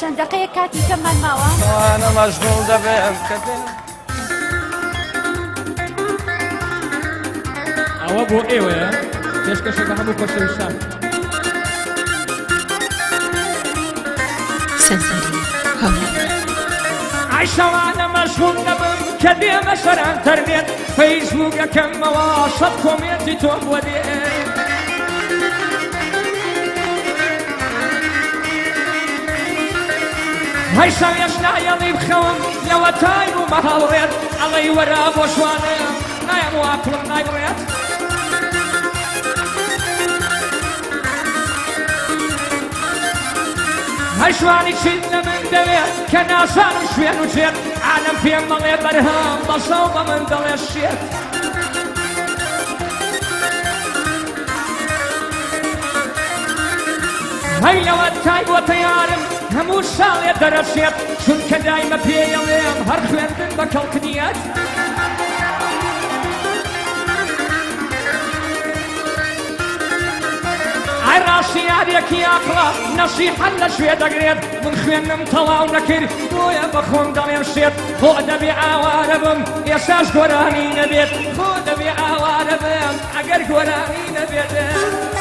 چەند دقەیە کاتی کەممان ماوە ئەوانە مەژغوڵ دەبێم ئەوە بۆ ئێوەیە پێشکەشەکە هەموو خۆشەویستان عیشەوانە مەشغول دەبم کە دێمە سەر ئەتەرنێت فەیسبووکەکەمەوە شەد کۆمێتی تۆم بۆ دێ هەی شەوێش نایەڵی بخەوم لەوە تای و مەهاڵڕێت ئەڵەی وەرا بۆ شوانێ نایم وا پڵم نایبڕێت هەشوانی چین لە من دەوێت کە ناسان و شوێن و چێت عالم بەڵێ بەرهەم بەسەڵ بە من هەی لەوە تای بۆ تەیارم هەموو ساڵێ دەرەچێت چونکە دایمە پێیەڵێم هەر خوێندن بە کەڵکنیەت ئای ڕاستی یارێکی یاقڵە نەسیحەت لە شوێ دەگرێت من خوێنم تەواو نەکرد بۆیە بە خۆم دەڵێم شێت بۆ دەبێ ئاوارە بم ئێساش گۆرانی نەبێت بۆ دەبێ ئاوارە بم ئەگەر گۆرانی نەبێت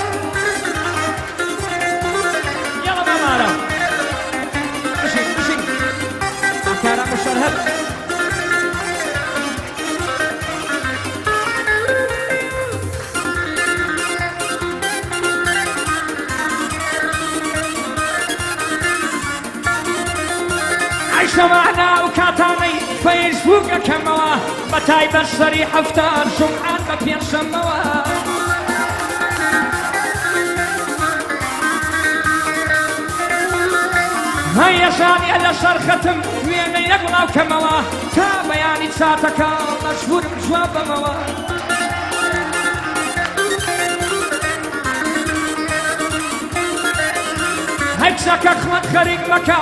عیشەمانە و کاتانەی فەیسبووکەکەمەوە بە تایبەت سەری هەفتان شمعان بە پێنجشەمەوە هەیەشانە لە سەرخەتم وێنە یەک بڵاوکەمەوە تا بەیانی چاتەکە مەشهورم جواب بمەوە هەکسەکە خوت خەریک مەکە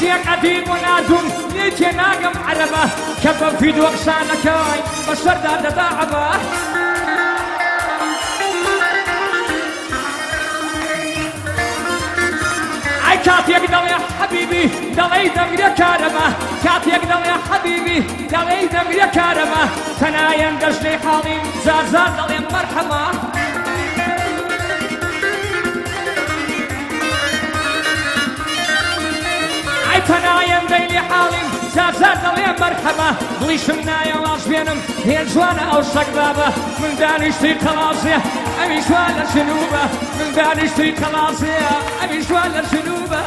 هەی کچێک ئەدیم و نادوم لێ تێ ناگەم عەرەبە کە بە ڤیدۆ قسانەکەی بەسەردا دەدا عەبە ئەی کاتێک دەڵێ حەبیبی دەڵێی دەمرێ کارەمە کاتێک دەڵێ حەبیبی دەڵێی دەمرێ کارەمە تەنایەن دەژنەی حاڵیم زارزار دەڵێم مەرحەمە ئەی پەنایم دەیلی حاڵیم زارزار دەڵێ مەرحەمە دڵیشم نایە لاش بێنم هێن جوانە من دانیشتی قەڵازێ ئەمی جوان لە جنوبە من دانیشتی قەڵازێ ئەمی جوان لە جنوبە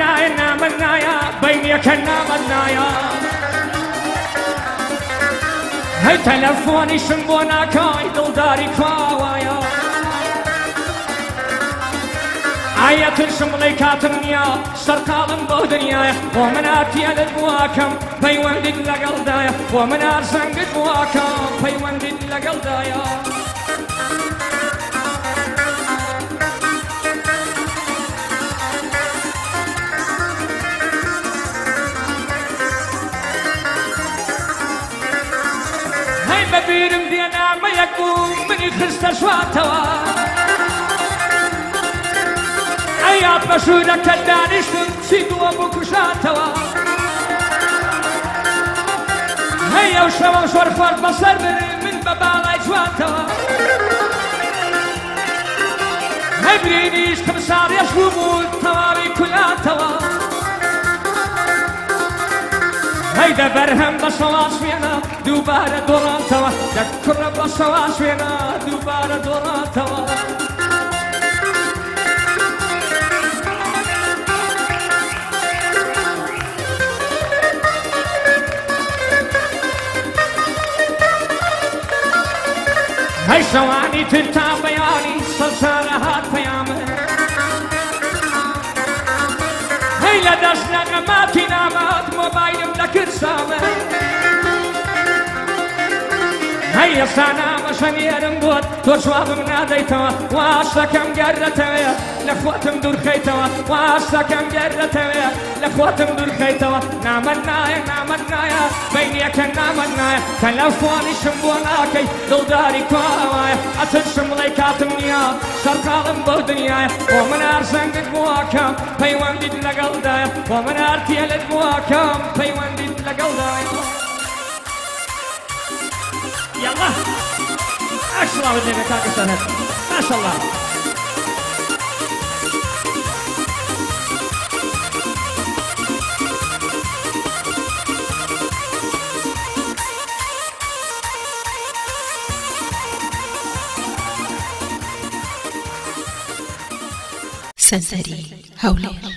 نایە نامەد نایە بینیەکە نامەد نایە هەی تەلەفۆنیشم بۆ ناکای دڵداری کواوایە ئایا ترسم بڵێ کاتم نییە سەرقاڵم بۆ دنیاە بۆ مناتیە لە بواکەم پەیوەندیت لەگەڵدایە بۆ منار زەنگت بواکەم پەیوەندیت لەگەڵدایە هەی بەبیرم دێنامەیەک بوو منی خستە شواتەوە. ئەیات بەشوورەکە دانیشتم چی دووە بوو کوشاتەوە. هەی ئەو شەوە زۆر فەر بەسەر برێ من بە باڵای جوانتەوە برینیش خمساریش بوو بوو تەواوی کولاتەوە هەیدە بەرهەم بە شەواش وێنە دووبارە دۆڕاتەوە دەکڕە بە شەواش وێنە دووبارە دۆڕاتەوە هەی شەوانی تر تا بەیانی هەی لە دەست نەقەماتی نامات مۆبایلم لەکرد سامە هەی ئێستا نامەشەنێرم بۆت تۆ جوابم نادەیتەوە. واشەکەم گەرەتەوێت لە خۆتم دوورخەیتەوە. واشەکەم گەرەتەوێت لە خۆتم دوورخەیتەوە. نامەت نایە نامەت نایە. بینیەکە نامەت نایە. کە لەو فۆنیشم بۆ ناکەی دڵداری کواوایە ئەترشم بڵێ کاتم نییە. سەرقاڵم بۆ دنیاە. بۆ من ئارزەنگت بواکەم پەیوەندیت لەگەڵدایە. بۆ من ئارتیەلت بواکەم پەیوەندیت لەگەڵدایە. يلا. اشرب اللي ما شاء الله. سنسري هولير